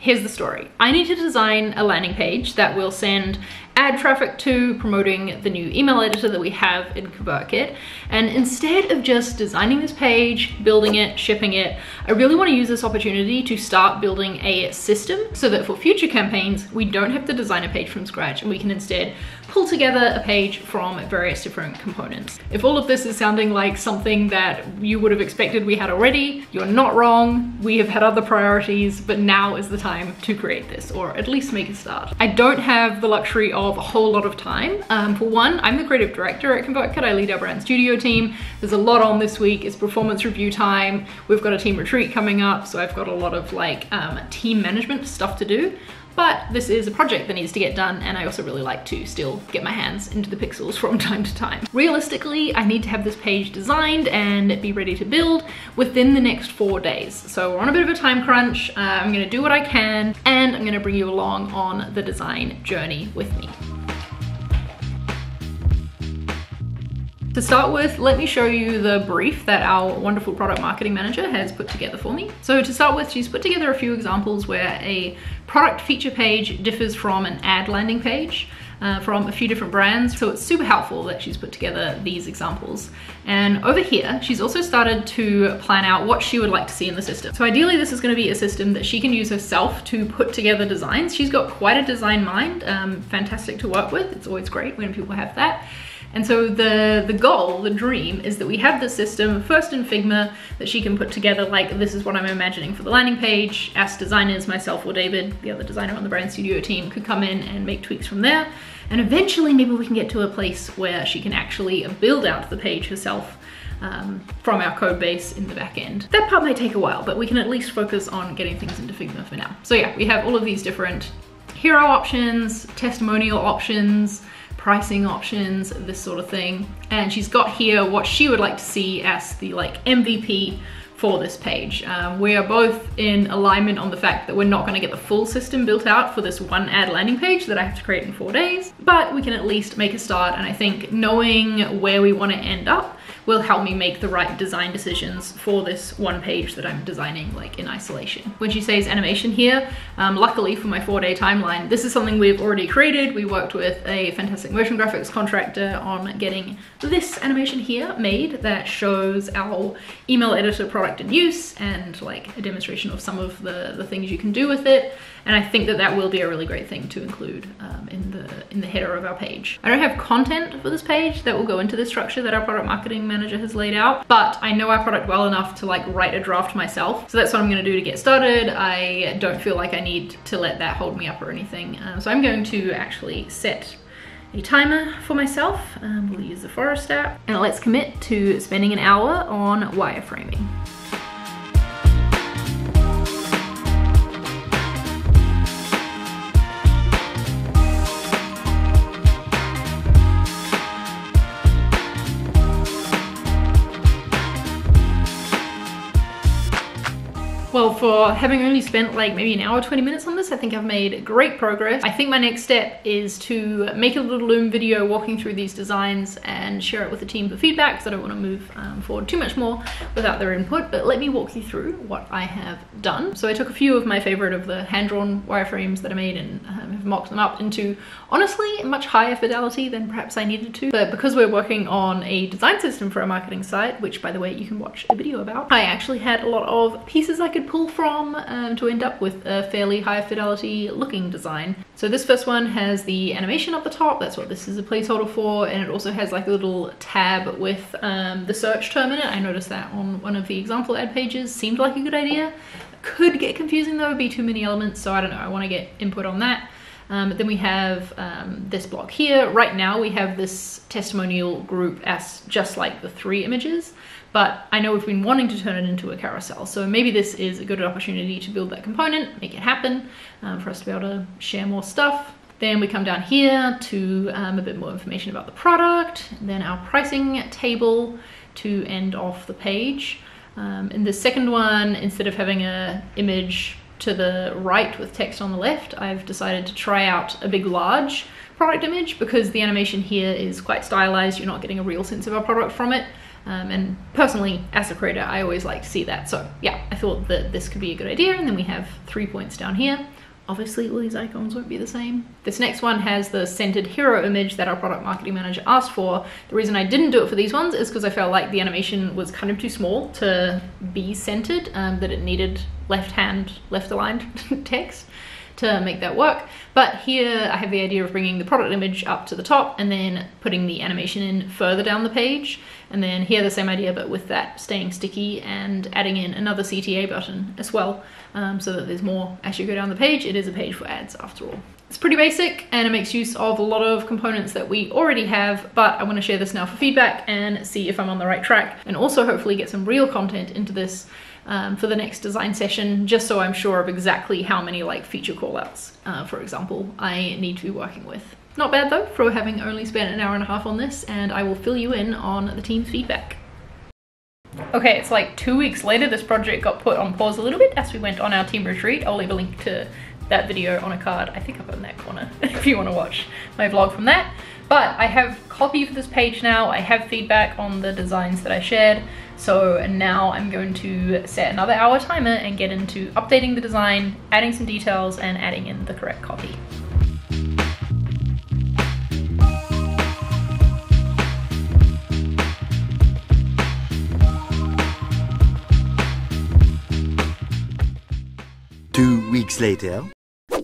here's the story. I need to design a landing page that will send ad traffic to promoting the new email editor that we have in ConvertKit. And instead of just designing this page, building it, shipping it, I really wanna use this opportunity to start building a system so that for future campaigns, we don't have to design a page from scratch and we can instead pull together a page from various different components. If all of this is sounding like something that you would have expected we had already, you're not wrong. We have had other priorities, but now is the time to create this, or at least make a start. I don't have the luxury of a whole lot of time. Um, for one, I'm the creative director at ConvertKit. I lead our brand studio team. There's a lot on this week. It's performance review time. We've got a team retreat coming up, so I've got a lot of like um, team management stuff to do but this is a project that needs to get done and I also really like to still get my hands into the pixels from time to time. Realistically, I need to have this page designed and be ready to build within the next four days. So we're on a bit of a time crunch. Uh, I'm gonna do what I can and I'm gonna bring you along on the design journey with me. To start with, let me show you the brief that our wonderful product marketing manager has put together for me. So to start with, she's put together a few examples where a product feature page differs from an ad landing page. Uh, from a few different brands. So it's super helpful that she's put together these examples. And over here, she's also started to plan out what she would like to see in the system. So ideally, this is gonna be a system that she can use herself to put together designs. She's got quite a design mind, um, fantastic to work with. It's always great when people have that. And so the, the goal, the dream, is that we have the system first in Figma that she can put together like this is what I'm imagining for the landing page. As designers, myself or David, the other designer on the brand studio team, could come in and make tweaks from there. And eventually maybe we can get to a place where she can actually build out the page herself um, from our code base in the back end. That part might take a while, but we can at least focus on getting things into Figma for now. So yeah, we have all of these different hero options, testimonial options, pricing options, this sort of thing. And she's got here what she would like to see as the like MVP for this page. Um, we are both in alignment on the fact that we're not gonna get the full system built out for this one ad landing page that I have to create in four days, but we can at least make a start. And I think knowing where we wanna end up will help me make the right design decisions for this one page that I'm designing like in isolation. When she says animation here, um, luckily for my four day timeline, this is something we've already created. We worked with a fantastic motion graphics contractor on getting this animation here made that shows our email editor product in use and like a demonstration of some of the, the things you can do with it. And I think that that will be a really great thing to include um, in the in the header of our page. I don't have content for this page that will go into the structure that our product marketing manager has laid out, but I know our product well enough to like write a draft myself. So that's what I'm gonna do to get started. I don't feel like I need to let that hold me up or anything. Um, so I'm going to actually set a timer for myself. Um, we'll use the Forest app. And let's commit to spending an hour on wireframing. For having only spent like maybe an hour, 20 minutes on this, I think I've made great progress. I think my next step is to make a little Loom video walking through these designs and share it with the team for feedback because I don't want to move um, forward too much more without their input. But let me walk you through what I have done. So I took a few of my favorite of the hand-drawn wireframes that I made and mocked them up into honestly much higher fidelity than perhaps I needed to. But because we're working on a design system for a marketing site, which by the way, you can watch a video about, I actually had a lot of pieces I could pull from um, to end up with a fairly high fidelity looking design. So this first one has the animation up the top, that's what this is a placeholder for, and it also has like a little tab with um, the search term in it. I noticed that on one of the example ad pages, seemed like a good idea. Could get confusing though, be too many elements, so I don't know, I wanna get input on that. Um, then we have um, this block here. Right now we have this testimonial group as just like the three images but I know we've been wanting to turn it into a carousel. So maybe this is a good opportunity to build that component, make it happen, um, for us to be able to share more stuff. Then we come down here to um, a bit more information about the product, then our pricing table to end off the page. Um, in the second one, instead of having a image to the right with text on the left, I've decided to try out a big large product image because the animation here is quite stylized. You're not getting a real sense of our product from it. Um, and personally, as a creator, I always like to see that. So yeah, I thought that this could be a good idea. And then we have three points down here. Obviously, all these icons won't be the same. This next one has the centered hero image that our product marketing manager asked for. The reason I didn't do it for these ones is because I felt like the animation was kind of too small to be centered, um, that it needed left hand, left aligned text to make that work. But here I have the idea of bringing the product image up to the top and then putting the animation in further down the page. And then here the same idea, but with that staying sticky and adding in another CTA button as well, um, so that there's more as you go down the page. It is a page for ads after all. It's pretty basic and it makes use of a lot of components that we already have, but I wanna share this now for feedback and see if I'm on the right track and also hopefully get some real content into this um, for the next design session, just so I'm sure of exactly how many like feature callouts, uh, for example, I need to be working with. Not bad though for having only spent an hour and a half on this and I will fill you in on the team's feedback. Okay, it's like two weeks later, this project got put on pause a little bit as we went on our team retreat. I'll leave a link to that video on a card, I think up in that corner, if you wanna watch my vlog from that. But I have copy for this page now, I have feedback on the designs that I shared, so now I'm going to set another hour timer and get into updating the design, adding some details, and adding in the correct copy. Two weeks later.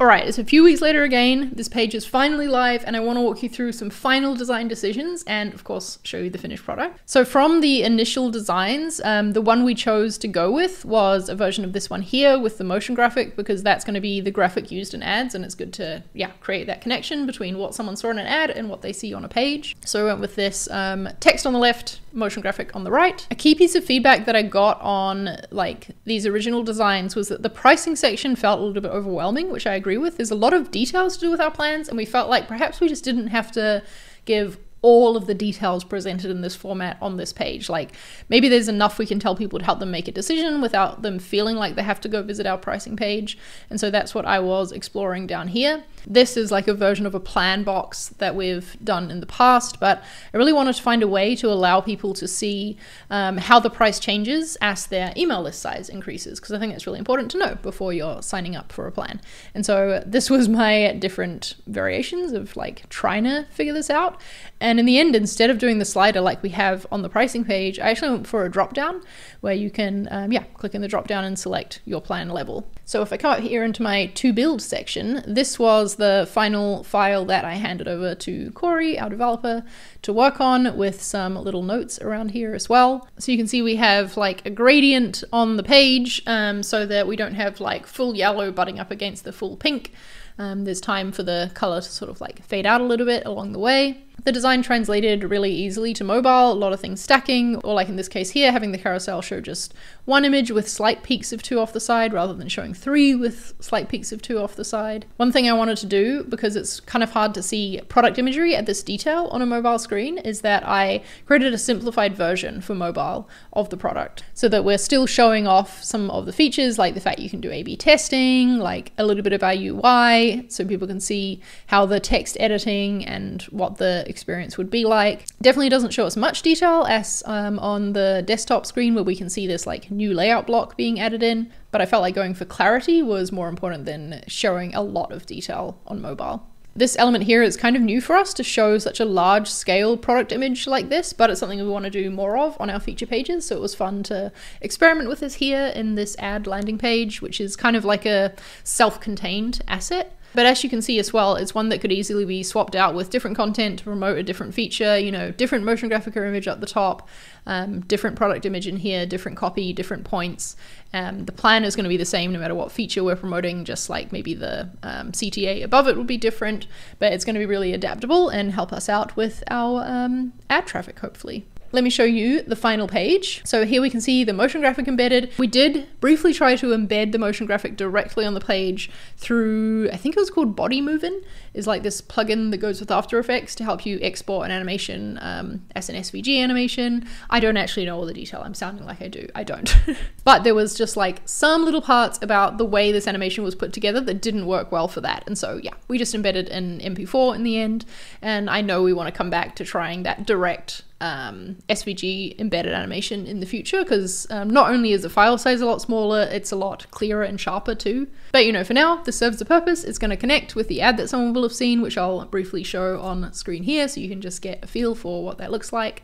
Alright, it's a few weeks later again, this page is finally live and I want to walk you through some final design decisions and of course show you the finished product. So from the initial designs, um, the one we chose to go with was a version of this one here with the motion graphic because that's going to be the graphic used in ads and it's good to yeah create that connection between what someone saw in an ad and what they see on a page. So I went with this um, text on the left, motion graphic on the right. A key piece of feedback that I got on like these original designs was that the pricing section felt a little bit overwhelming, which I agree with. There's a lot of details to do with our plans, and we felt like perhaps we just didn't have to give all of the details presented in this format on this page. Like maybe there's enough we can tell people to help them make a decision without them feeling like they have to go visit our pricing page. And so that's what I was exploring down here. This is like a version of a plan box that we've done in the past, but I really wanted to find a way to allow people to see um, how the price changes as their email list size increases, because I think it's really important to know before you're signing up for a plan. And so this was my different variations of like trying to figure this out. And in the end, instead of doing the slider like we have on the pricing page, I actually went for a drop down where you can, um, yeah, click in the drop down and select your plan level. So if I come up here into my to build section, this was the final file that I handed over to Corey, our developer, to work on with some little notes around here as well. So you can see we have like a gradient on the page um, so that we don't have like full yellow butting up against the full pink. Um, there's time for the color to sort of like fade out a little bit along the way. The design translated really easily to mobile, a lot of things stacking, or like in this case here, having the carousel show just one image with slight peeks of two off the side rather than showing three with slight peeks of two off the side. One thing I wanted to do, because it's kind of hard to see product imagery at this detail on a mobile screen, is that I created a simplified version for mobile of the product so that we're still showing off some of the features like the fact you can do A B testing, like a little bit of our UI, so people can see how the text editing and what the experience would be like. Definitely doesn't show us much detail as um, on the desktop screen where we can see this like new layout block being added in, but I felt like going for clarity was more important than showing a lot of detail on mobile. This element here is kind of new for us to show such a large scale product image like this, but it's something we want to do more of on our feature pages. So it was fun to experiment with this here in this ad landing page, which is kind of like a self contained asset. But as you can see as well, it's one that could easily be swapped out with different content to promote a different feature, you know, different motion graphic or image at the top, um, different product image in here, different copy, different points. Um, the plan is going to be the same no matter what feature we're promoting, just like maybe the um, CTA above it will be different, but it's going to be really adaptable and help us out with our um, ad traffic, hopefully. Let me show you the final page. So here we can see the motion graphic embedded. We did briefly try to embed the motion graphic directly on the page through, I think it was called Bodymovin, is like this plugin that goes with After Effects to help you export an animation um, as an SVG animation. I don't actually know all the detail. I'm sounding like I do. I don't. but there was just like some little parts about the way this animation was put together that didn't work well for that. And so yeah, we just embedded an MP4 in the end. And I know we want to come back to trying that direct um, SVG embedded animation in the future because um, not only is the file size a lot smaller, it's a lot clearer and sharper too. But you know, for now, this serves the purpose. It's going to connect with the ad that someone will have seen, which I'll briefly show on screen here so you can just get a feel for what that looks like.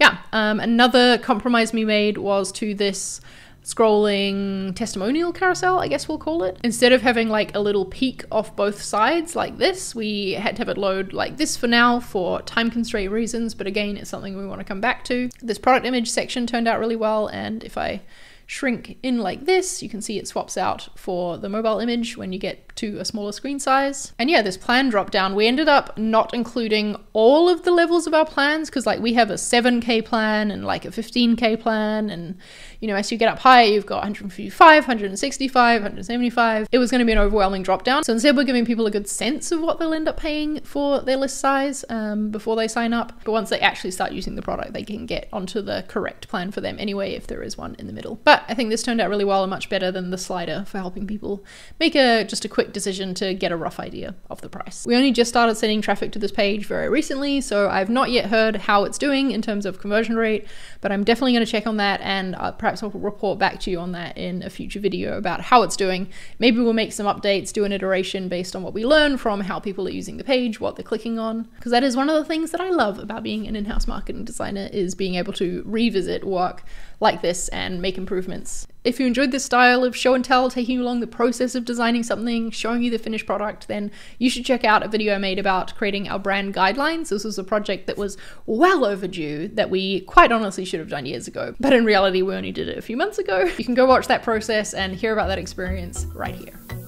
Yeah, um, another compromise we made was to this scrolling testimonial carousel, I guess we'll call it. Instead of having like a little peek off both sides like this, we had to have it load like this for now for time constraint reasons, but again, it's something we want to come back to. This product image section turned out really well, and if I shrink in like this. You can see it swaps out for the mobile image when you get to a smaller screen size. And yeah, this plan drop down, we ended up not including all of the levels of our plans because like we have a 7k plan and like a 15k plan and you know, as you get up higher, you've got 155, 165, 175. It was going to be an overwhelming drop down. So instead, we're giving people a good sense of what they'll end up paying for their list size um, before they sign up. But once they actually start using the product, they can get onto the correct plan for them anyway, if there is one in the middle. But I think this turned out really well and much better than the slider for helping people make a just a quick decision to get a rough idea of the price. We only just started sending traffic to this page very recently, so I've not yet heard how it's doing in terms of conversion rate, but I'm definitely going to check on that and uh, perhaps I'll report back to you on that in a future video about how it's doing. Maybe we'll make some updates, do an iteration based on what we learn from how people are using the page, what they're clicking on. Because that is one of the things that I love about being an in-house marketing designer is being able to revisit work like this and make improvements. If you enjoyed this style of show and tell, taking you along the process of designing something, showing you the finished product, then you should check out a video I made about creating our brand guidelines. This was a project that was well overdue that we quite honestly should have done years ago. But in reality, we only did it a few months ago. You can go watch that process and hear about that experience right here.